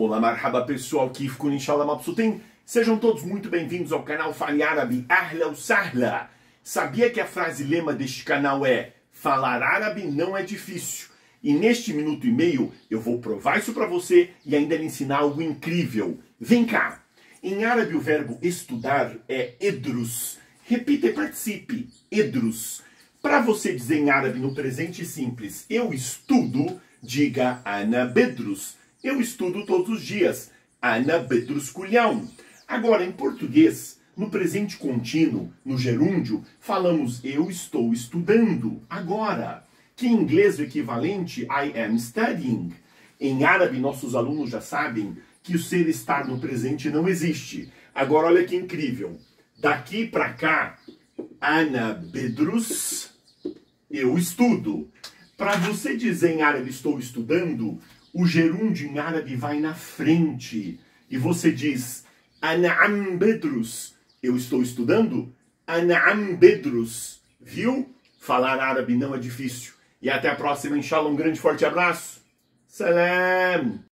Olá, marhaba pessoal, kifkun inshallah mabsutin. Sejam todos muito bem-vindos ao canal Fale Árabe Ahla Sahla. Sabia que a frase lema deste canal é Falar árabe não é difícil. E neste minuto e meio eu vou provar isso para você e ainda lhe ensinar algo incrível. Vem cá! Em árabe o verbo estudar é edrus. Repita e participe. Edrus. Para você dizer em árabe no presente simples, eu estudo, diga ana bedrus. Eu estudo todos os dias. Ana bedrus culhão. Agora, em português, no presente contínuo, no gerúndio, falamos eu estou estudando agora. Que em inglês o equivalente I am studying. Em árabe, nossos alunos já sabem que o ser estar no presente não existe. Agora, olha que incrível. Daqui para cá, Ana Bedrus, eu estudo. Para você dizer em árabe estou estudando, o gerúndio em árabe vai na frente. E você diz An'am Bedrus, eu estou estudando? An'am Bedrus. Viu? Falar árabe não é difícil. E até a próxima, inshallah. Um grande forte abraço. Salam!